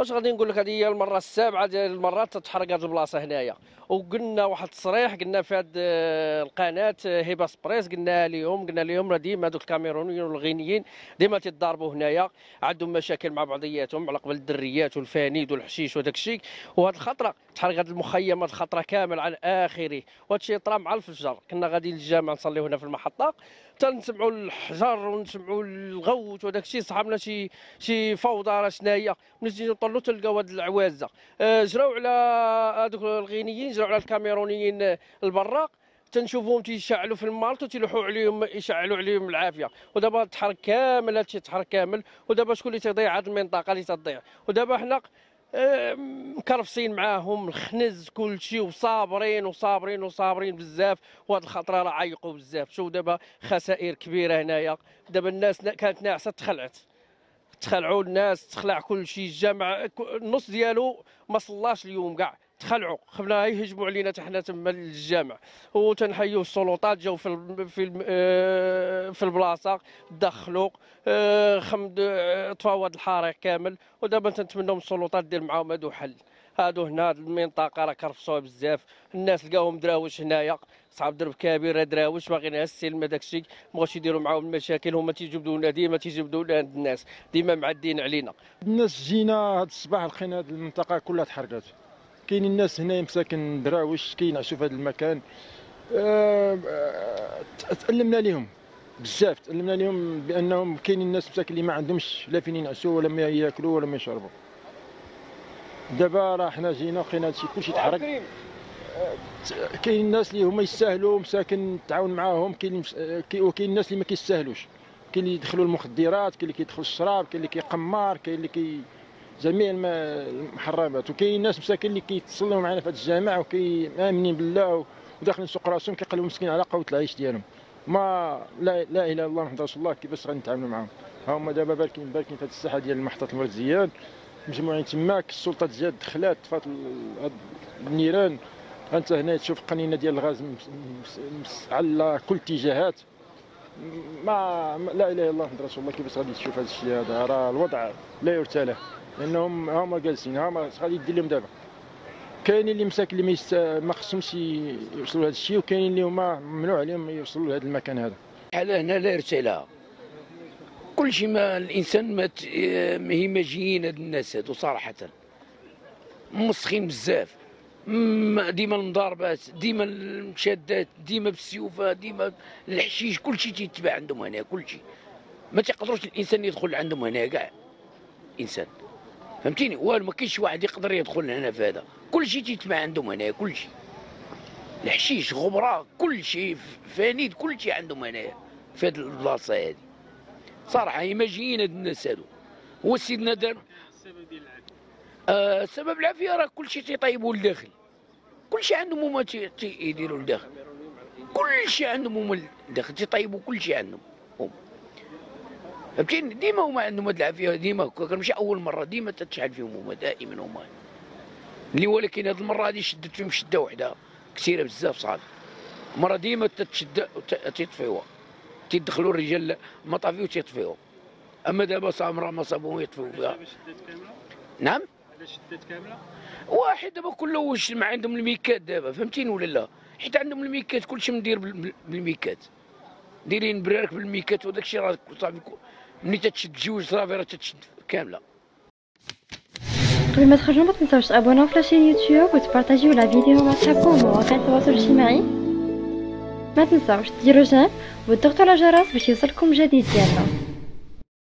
واش غادي نقول لك هذه هي المرة السابعة ديال المرات تتحرق هذه البلاصة هنايا. وقلنا واحد التصريح قلنا في هذه القناة آه، هبه سبريس قلنا لهم قلنا لهم راه ديما هذوك الكاميرونيين والغينيين ديما تيضاربوا هنايا. عندهم مشاكل مع بعضياتهم على قبل الدريات والفانيد والحشيش وداك الشيء. وهذه الخطرة تحرق هذه المخيم هذه الخطرة كامل على آخره. وهذا الشيء طرا مع الفجر. كنا غادي للجامع نصليو هنا في المحطة. تنسمعوا الحجر ونسمعوا الغوت وداك الشيء صحابنا شي شي فوضى راه شناهي. تجي نطلوا تلقاو هاد العوازة. آه، جراو على هذوك الغينيين جراو على الكاميرونيين البراق. تنشوفوهم تيشعلوا في المالط وتيلوحوا عليهم يشعلوا عليهم العافية. ودابا تحرك كامل هادشي تحرك كامل. ودابا شكون اللي تيضيع؟ هاد المنطقة اللي تضيع. ودابا حنا مكرفسين معاهم الخنز كل شيء وصابرين وصابرين وصابرين بزاف. وهاد الخطرة راه عيقوا بزاف. شوف دابا خسائر كبيرة هنايا. دابا الناس نا- كانت ناعسة تخلعت. تخلعوا الناس تخلع كل شيء. الجامع النص ديالو ما صلاش اليوم كاع. تخلعوا خفنا يهجموا علينا حنا تما للجامع. وتنحيوا السلطات جاو في في آه، في البلاصة دخلوا آه، خمد طفاو هذا الحريق كامل ودابا تنتمنوا من السلطات دير معاهم هادو حل. هادو هنا المنطقة راه كرفصوها بزاف. الناس لقاوهم دراوش هنايا. صعب درب كبير دراوش باغيين السلم داك الشيء مبغاوش يديروا معاهم المشاكل هما تيجبدوا لنا ديما تيجبدوا لنا الناس. ديما معدين علينا. الناس جينا هاد الصباح لقينا هاد المنطقة كلها تحرقات كاين الناس هنا مساكن دراوش كينعسوا في هذا المكان. آه، تألمنا لهم بزاف تألمنا لهم بأنهم كاينين الناس مساكن اللي ما عندهمش لا فين ينعسوا ولا ما ياكلوا ولا ما يشربوا. دابا راه حنا جينا لقينا هادشي كلشي تحرق آه، كاين الناس اللي هما يستاهلوا مساكن تعاون معاهم. كاين كاين- وكاين الناس اللي ما كيستاهلوش. كاين اللي يدخلوا المخدرات كاين اللي كيدخلوا الشراب كاين اللي كيقمار كاين اللي كي جميع الم- المحرمات وكاين ناس مساكن اللي كيتصلوا معنا في هذا الجامع وكيامنين بالله وداخلين سوق راسهم كيقلبوا مسكين على قوة العيش ديالهم. ما لا لا إله إلا الله محمد رسول الله كيفاش غادي نتعاملوا معاهم؟ ها هما دابا بالكين بالكين في هذه الساحة ديال محطه المرد زياد. مجموعين تماك السلطات زياد دخلات هاد النيران. أنت هنا تشوف قنينه ديال الغاز على كل اتجاهات. ما لا إله إلا الله محمد رسول الله كيفاش غادي تشوف هذا الشيء هذا؟ راه الوضع لا يرثى له لأنهم هما جالسين هما غادي دير لهم دابا. كاينين اللي مساكن اللي ما, خصهمش يوصلوا لهذا الشيء وكاينين اللي هما ممنوع عليهم يوصلوا لهذا المكان هذا. على هنا لا رسالة كل شيء ما الإنسان ما هي ماجيين هاد الناس هادو صراحة. مسخين بزاف. ديما المضاربات ديما المشادات ديما بالسيوفة ديما الحشيش كل شيء تيتباع عندهم هنا كل شيء. ما تيقدروش الإنسان يدخل عندهم هنا كاع. إنسان. فهمتيني؟ والو ما كاينش واحد يقدر يدخل هنا في هذا. كل شيء تيتباع عندهم هنا كل شيء الحشيش غبرة كل شيء فانيد كل شيء عندهم هنايا في هذه البلاصة هذه صراحة هما جايين هاد الناس هادو. هو سيدنا دار آه سبب العافية راه كل شيء تيطيبوا لداخل. كل شيء عندهم هما تي- تي- يديروا لداخل. كل شيء عندهم هما لداخل تيطيبوا كل شيء عندهم هم فهمتيني ديما هما عندهم هاد العافية ديما هكا كان ماشي أول مرة ديما تتشعل فيهم هما دائما هما. اللي ولكن هاد المرة هذه شدت فيهم شدة وحدة كثيرة بزاف صعب مرة ديما تتشد تيطفيوها تيدخلوا الرجال المطافي وتيطفيوها أما دابا صامرة ما صابوهم يطفيو فيها نعم؟ واحد دابا كله واش عندهم الميكات دابا فهمتيني ولا لا؟ حيت عندهم الميكات كلشي مدير بال- بالميكات. دايرين برارك بالميكات وداك الشيء راه صافي ملي تتشد جوج صافي راه تتشد كاملة. قبل ما تخرجوا ما تنساوش تابوناو في la chaîne YouTube وتبارطاجيو la vidéo مع صحابكم ومواقع التواصل الاجتماعي. ما تنساوش ديروا j'aime وتضغطوا على الجرس باش يوصلكم جديد ديالنا.